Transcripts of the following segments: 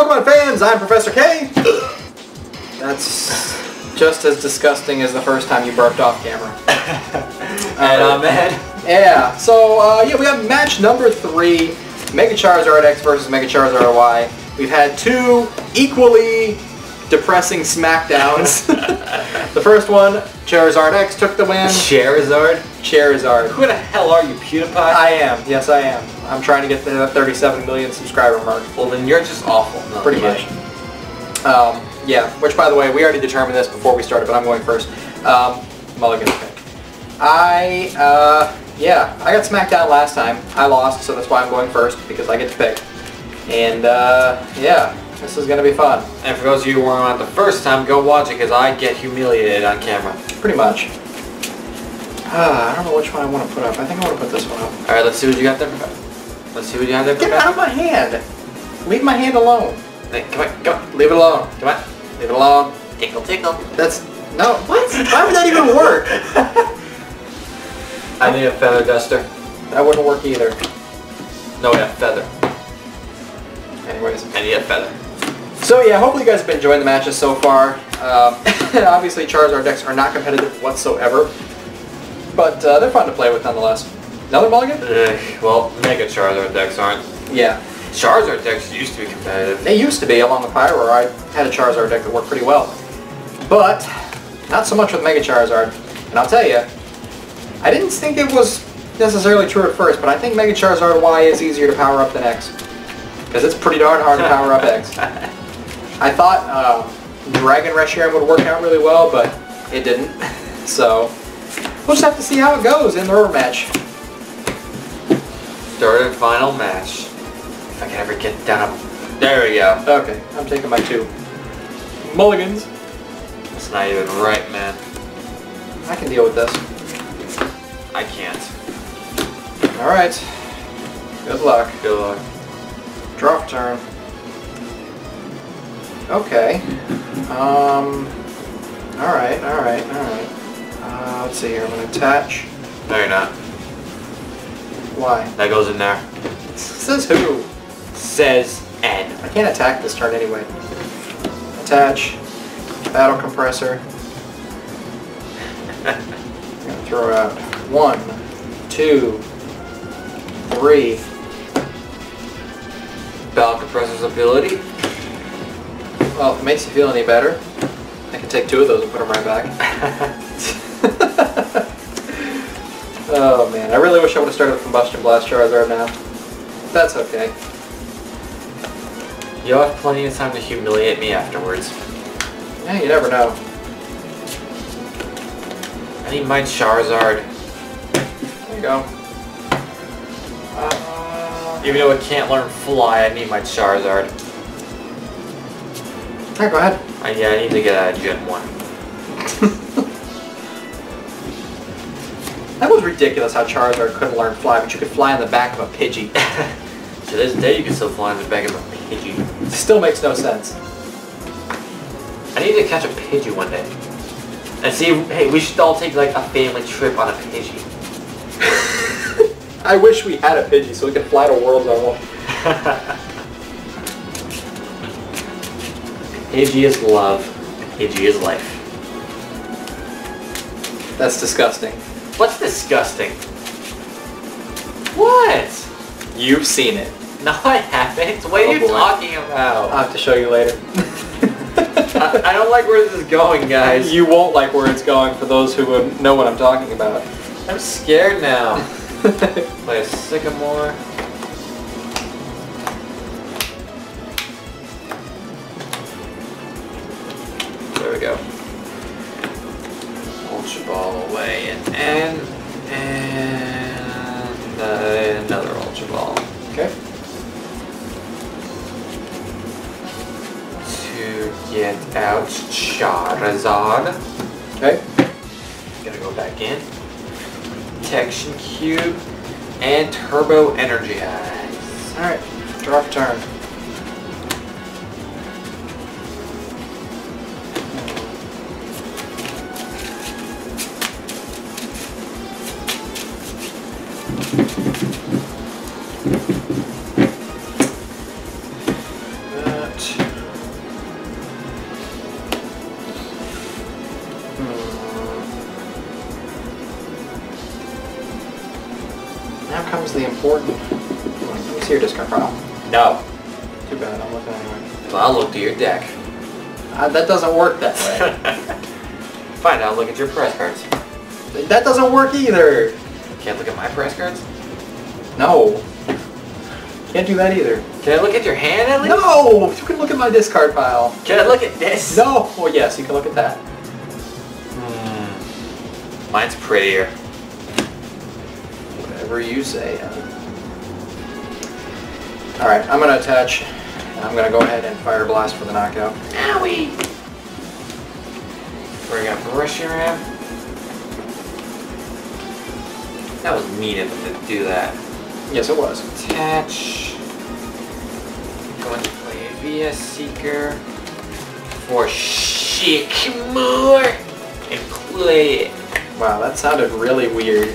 Pokemon fans, I'm Professor K. That's just as disgusting as the first time you burped off camera. And I'm Ed. Yeah, so uh, yeah, we have match number three, Mega Charizard X versus Mega Charizard Y. We've had two equally depressing smackdowns. the first one, Charizard X took the win. Charizard. Charizard. Who the hell are you, PewDiePie? I am, yes I am. I'm trying to get to the 37 million subscriber mark. well, then you're just awful. No, Pretty much. Um, yeah, which by the way, we already determined this before we started, but I'm going first. Um, Mulligan pick. I, uh, yeah, I got smacked down last time. I lost, so that's why I'm going first, because I get to pick. And, uh, yeah, this is going to be fun. And for those of you who weren't on the first time, go watch it because I get humiliated on camera. Pretty much. Uh, I don't know which one I want to put up. I think I want to put this one up. All right, let's see what you got there. Let's see what you have there. Get out of my hand! Leave my hand alone. Hey, come on, come on, Leave it alone. come on. Leave it alone. Tickle, tickle. That's, no, what? Why would that even work? I need a feather duster. That wouldn't work either. No, yeah, feather. Anyways. I need a feather. So yeah, hopefully you guys have been enjoying the matches so far. Um, obviously Charizard decks are not competitive whatsoever, but uh, they're fun to play with nonetheless. Another mulligan? Ugh, well, Mega Charizard decks aren't. Yeah. Charizard decks used to be competitive. They used to be along with Pyro, I had a Charizard deck that worked pretty well. But, not so much with Mega Charizard. And I'll tell you, I didn't think it was necessarily true at first, but I think Mega Charizard Y is easier to power up than X. Because it's pretty darn hard to power up X. I thought uh, Dragon Reshiram would work out really well, but it didn't. So, we'll just have to see how it goes in the river match. Third and final match. If I can ever get down. There we go. Okay, I'm taking my two. Mulligans. That's not even right, man. I can deal with this. I can't. Alright. Good luck. Good luck. Draw turn. Okay. Um. Alright, alright, alright. Uh, let's see here. I'm going to attach. No, you're not. Why? That goes in there. Says who? Says Ed. I can't attack this turn anyway. Attach. Battle compressor. I'm gonna throw out one, two, three. Battle Compressor's ability. Well, if it makes you feel any better, I can take two of those and put them right back. oh man, I really wish I would have started with Combustion Blast Charizard now. That's okay. You'll have plenty of time to humiliate me afterwards. Yeah, you never know. I need my Charizard. There you go. Uh, Even though it can't learn Fly, I need my Charizard. yeah, go ahead. Uh, yeah, I need to get out of Gen 1. That was ridiculous how Charizard couldn't learn Fly, but you could fly on the back of a Pidgey. to this day, you can still fly in the back of a Pidgey. Still makes no sense. I need to catch a Pidgey one day. And see, hey, we should all take like a family trip on a Pidgey. I wish we had a Pidgey so we could fly to worlds on one. Pidgey is love. Pidgey is life. That's disgusting. What's disgusting? What? You've seen it. No, I haven't. What are Oh, you boy. talking about? I'll have to show you later. I, I don't like where this is going, guys. you won't like where it's going for those who would know what I'm talking about. I'm scared now. Play a Sycamore. Charizard. Okay. Gonna go back in. Protection Cube and Turbo Energize. Alright. Draw for turn. Uh, that doesn't work that way. Fine, I'll look at your prize cards. that doesn't work either. Can't look at my prize cards? No. Can't do that either. Can I look at your hand at least? No! You can look at my discard pile. Can I look at this? No! Well, yes, you can look at that. Hmm. Mine's prettier. Whatever you say. Alright, I'm going to attach. And I'm going to go ahead and fire blast for the knockout. Owie! We're gonna brush your ram. That was mean of them to do that. Yes, it was. Attach. Going to play a VS Seeker for Shikmore and play it. Wow, that sounded really weird.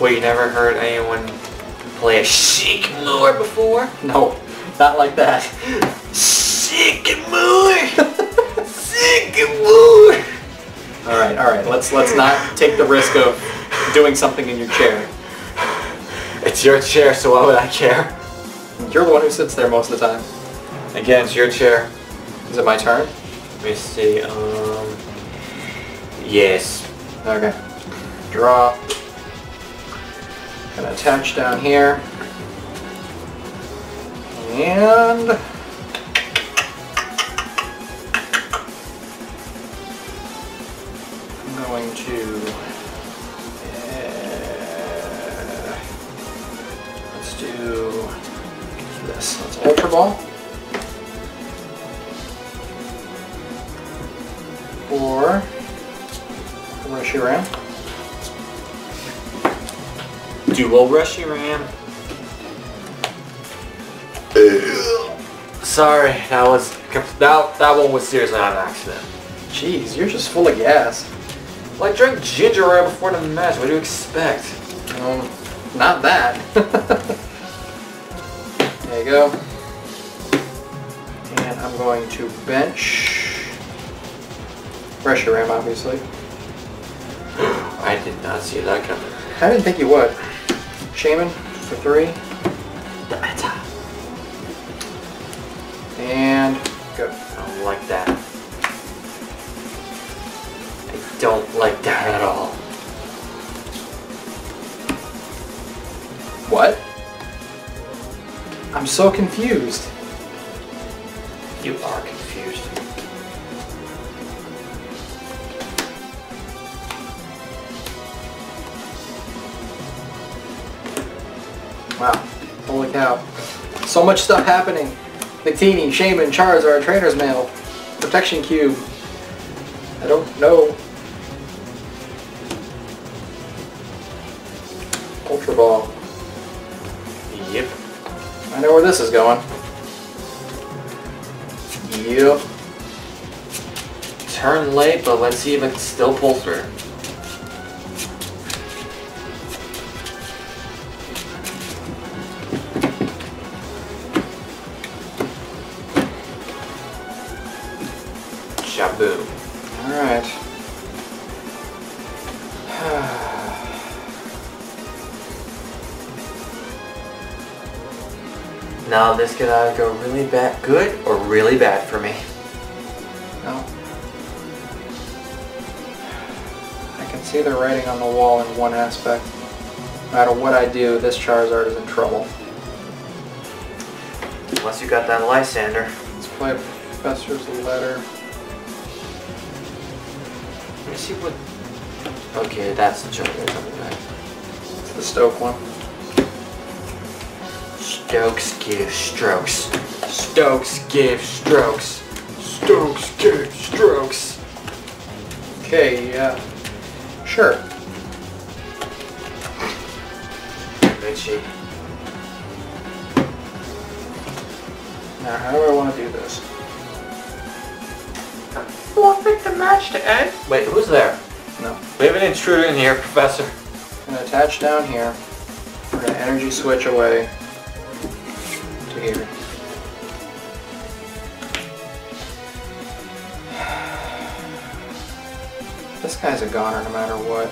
Well, you never heard anyone play a Shikmore before? No, not like that. Sycamore! Sycamore! Alright, alright, let's let's not take the risk of doing something in your chair. It's your chair, so why would I care? You're the one who sits there most of the time. Again, it's your chair. Is it my turn? Let me see, um... Yes. Okay. Draw. Gonna attach down here. And... I'm going to... Dual ram. Sorry, that was... That, that one was seriously an accident. Jeez, you're just full of gas. Well, I drank ginger ale before the match. What do you expect? Um, not that. there you go. And I'm going to bench pressure ram, obviously. I did not see that coming. I didn't think you would. Shaman for three. And go. I don't like that. I don't like that at all. What? I'm so confused. You are confused. Wow. Holy cow. So much stuff happening. Victini, Shaman, Charizard, Trainer's Mail, Protection Cube. I don't know. Ultra Ball. Yep. I know where this is going. Yep. Turn late, but let's see if it still pulls through. This could either go really bad, good, or really bad for me. no. I can see the writing on the wall in one aspect. No matter what I do, this Charizard is in trouble. Unless you got that Lysandre. Let's play Professor's Letter. Let me see what... Okay, that's the joke. There's something back. It's the Stoke one. Stokes give strokes. Stokes give strokes. Stokes give strokes. Okay, yeah. Sure. Mitchie. Now, how do I want to do this? Forfeit the match to Ed. Wait, who's there? No. We have an intruder in here, Professor. I'm going to attach down here. We're going to energy switch away here. This guy's a goner no matter what.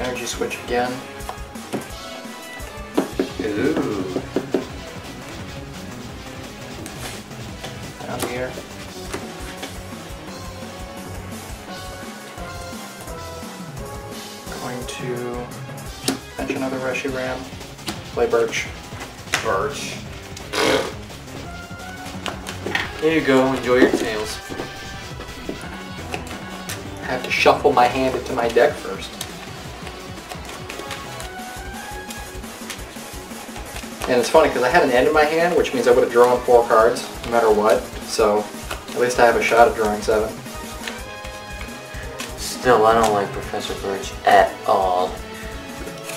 Energy switch again. Ooh. Play Birch. Birch. Here you go, enjoy your tails. I have to shuffle my hand into my deck first. And it's funny because I had an end in my hand, which means I would have drawn four cards no matter what. So at least I have a shot at drawing seven. Still, I don't like Professor Birch at all.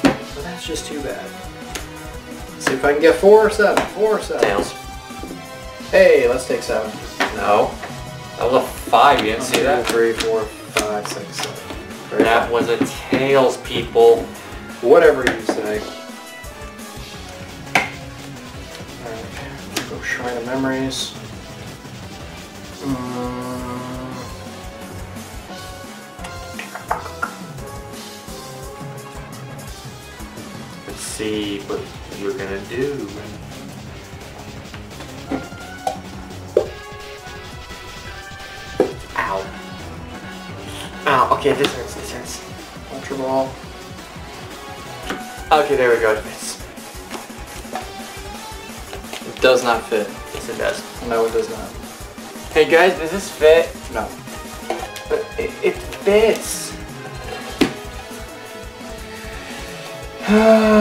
But that's just too bad. See if I can get four or seven. Four or seven. Tails. Hey, let's take seven. No. That was a five, you didn't see Two, that? Three, four, five, six, seven. Very That fine. was a tails, people. Whatever you say. Alright, go Shrine of Memories. Mm, Let's see you're gonna do. Ow. Ow, okay, this hurts, this hurts. Ultra Ball. Okay, there we go, it fits. It does not fit. Yes, it does. No, it does not. Hey guys, does this fit? No. But it, it fits.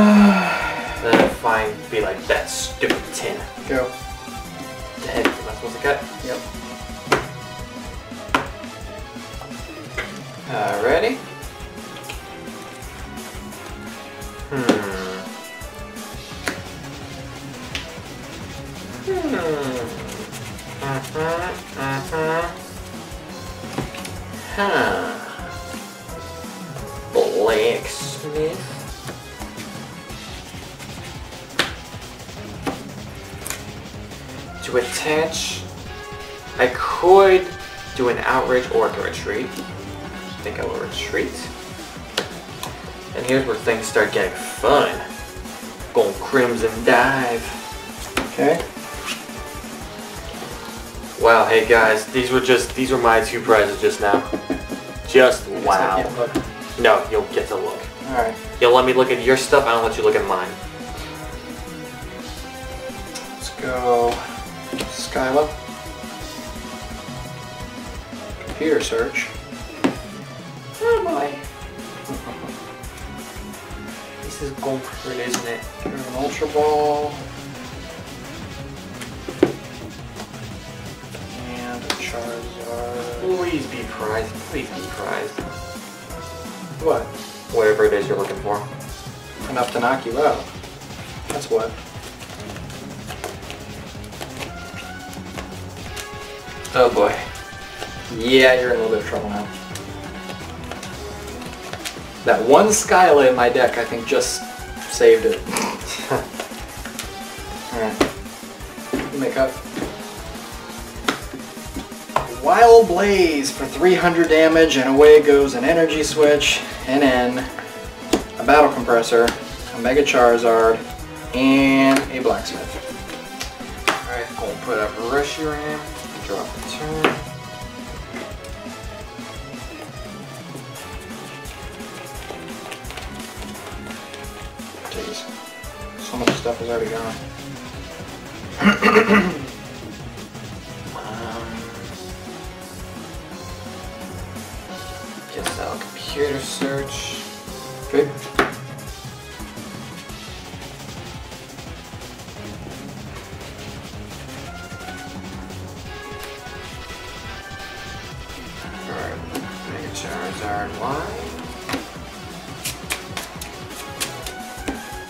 I be like that stupid tin. Go. The head, am I supposed to cut? Yep. Alrighty. Hmm. Hmm. Uh-huh. Uh-huh. Huh. Blacksmith. To attach, I could do an outrage or a retreat. I think I will retreat. And here's where things start getting fun. Going crimson dive. Okay. Wow, hey guys, these were just these were my two prizes just now. Just wow. No, you'll get to look. Alright. You'll let me look at your stuff, I don't let you look at mine. Let's go Skyla. Computer search. Oh boy. This is going pretty, isn't it? Give an Ultra Ball. And a Charizard. Please be prized. Please be prized. What? Whatever it is you're looking for. Enough to knock you out. That's what. Oh boy. Yeah, you're in a little bit of trouble now. That one Skyla in my deck, I think, just saved it. Alright. Make up. Wild Blaze for 300 damage, and away goes an Energy Switch, and an N, a Battle Compressor, a Mega Charizard, and a Blacksmith. Alright, gonna put up Reshiram, drop a turn. Jeez. So much stuff is already gone. Um, guess I'll computer search. Good.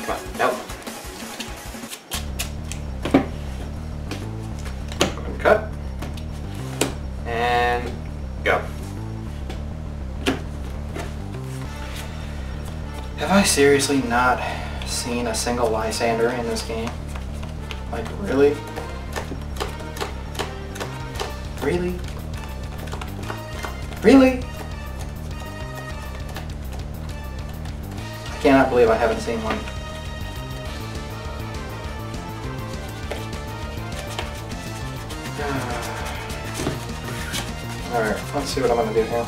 Come on, ahead and cut. And go. Have I seriously not seen a single Lysandre in this game? Like, really? Really? Really? Believe I haven't seen one. Alright, let's see what I'm gonna do here.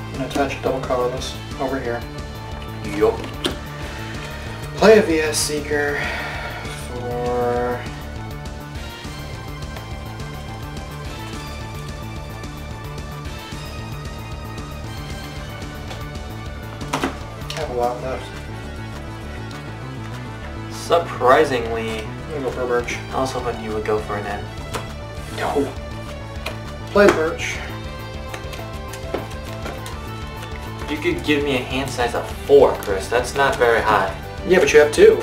I'm gonna attach a double colorless over here. Yup. Play a VS Seeker a lot left. Surprisingly, I'm gonna go for a birch. I was hoping you would go for an N. No. Play birch. You could give me a hand size of 4, Chris. That's not very high. Yeah, but you have two.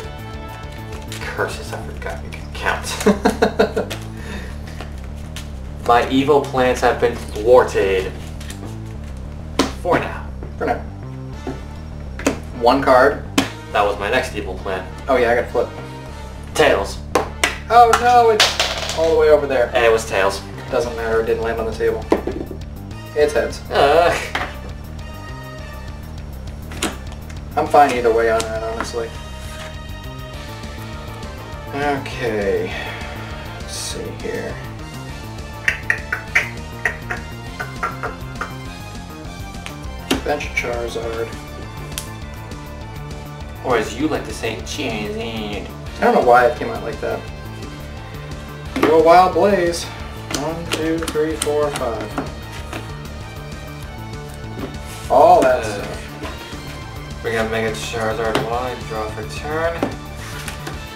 Curses, I forgot you can count. My evil plans have been thwarted. For now. for now. One card. That was my next evil plan. Oh yeah, I got flip. Tails. Oh no, it's all the way over there. And it was tails. Doesn't matter, it didn't land on the table. It's heads. Uh, I'm fine either way on that, honestly. Okay. Let's see here. Bench Charizard. Or as you like to say, Charizard. I don't know why it came out like that. Go Wild Blaze. One, two, three, four, five. All that Uh. stuff. We got Mega Charizard Y, draw for turn.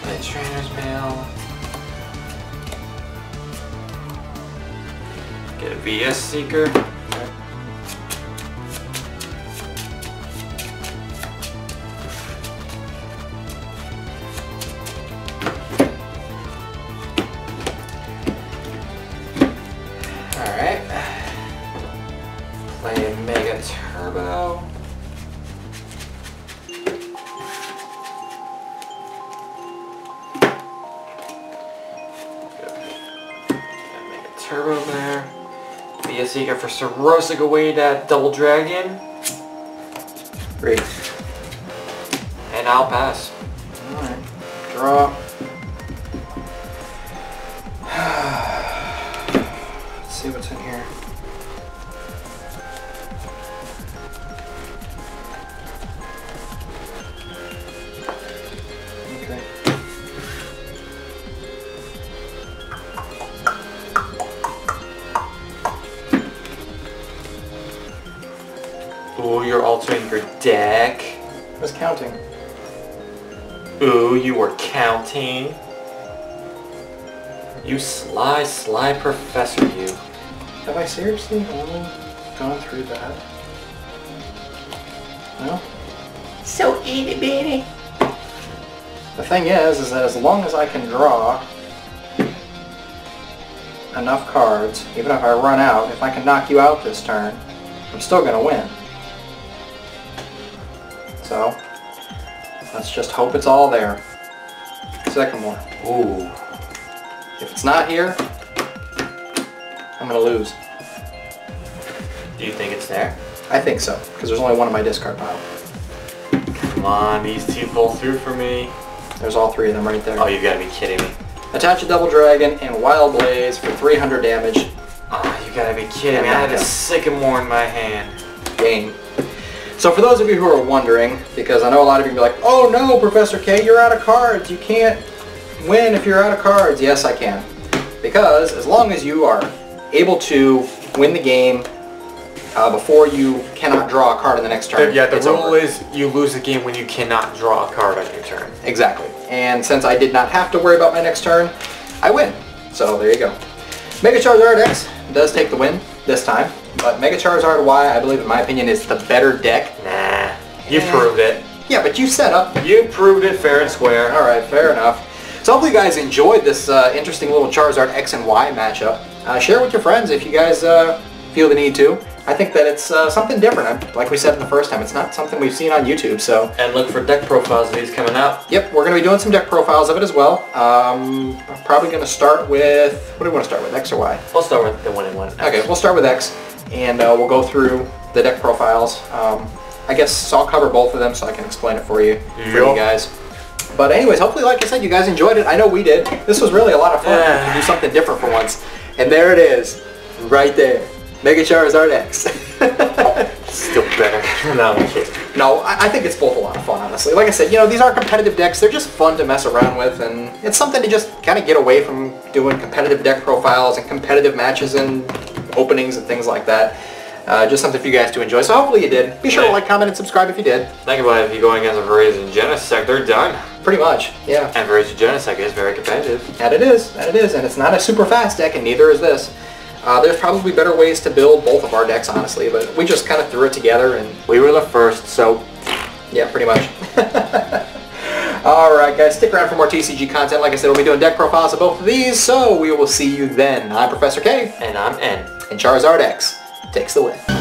Play Trainer's Mail. Get a VS Seeker. Be a seeker for Sorosic away that double dragon. Great. And I'll pass. Altering deck. I was counting. Ooh, you were counting. You sly, sly professor, you. Have I seriously only gone through that? No? So itty bitty. The thing is, is that as long as I can draw enough cards, even if I run out, if I can knock you out this turn, I'm still gonna win. So, let's just hope it's all there. Second one. Ooh. If it's not here, I'm gonna lose. Do you think it's there? I think so, because there's only one in my discard pile. Come on, these two pull through for me. There's all three of them right there. Oh, you gotta be kidding me. Attach a Double Dragon and Wild Blaze for 300 damage. Oh, you gotta be kidding me. I had a Sycamore in my hand. game. So for those of you who are wondering, because I know a lot of you be like, oh no, Professor K, you're out of cards. You can't win if you're out of cards. Yes, I can. Because as long as you are able to win the game uh, before you cannot draw a card in the next turn, yeah, the it's rule over. is you lose the game when you cannot draw a card on your turn. Exactly. And since I did not have to worry about my next turn, I win. So there you go. Mega Charizard X does take the win this time, but Mega Charizard Y, I believe in my opinion, is the better deck. Nah, you Yeah. proved it. Yeah, but you set up You proved it fair and square. All right, fair enough. So hopefully you guys enjoyed this uh, interesting little Charizard X and Y matchup. Uh, share with your friends if you guys uh, feel the need to. I think that it's uh, something different. I'm- Like we said in the first time, it's not something we've seen on YouTube, so And look for deck profiles of these coming out. Yep, we're going to be doing some deck profiles of it as well. Um, I'm probably going to start with, what do we want to start with, X or Y? We'll start with the one in one. Okay, we'll start with X, and uh, we'll go through the deck profiles. Um, I guess I'll cover both of them so I can explain it for you, for you guys. But anyways, hopefully, like I said, you guys enjoyed it. I know we did. This was really a lot of fun to do something different for once. And there it is, right there. Mega Charizard X. Still better. no, I'm kidding. No, I, I think it's both a lot of fun, honestly. Like I said, you know, these are competitive decks. They're just fun to mess around with, and it's something to just kind of get away from doing competitive deck profiles and competitive matches and openings and things like that. Uh, just something for you guys to enjoy. So hopefully you did. Be sure to like, comment, and subscribe if you did. Think about it, if you're going against a Virizion Genesect, they're done. Pretty much, yeah. And Virizion Genesect is very competitive. And it is, and it is, and it's not a super fast deck, and neither is this. Uh, there's probably better ways to build both of our decks, honestly, but we just kind of threw it together and We were the first, so Yeah, pretty much. Alright guys, stick around for more TCG content. Like I said, we'll be doing deck profiles of both of these, so we will see you then. I'm Professor K, and I'm N. and Charizard X takes the win.